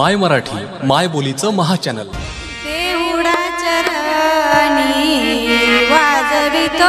माय मराठी माय बोलीचं महाचॅनल देवडा चरणी वाजवितो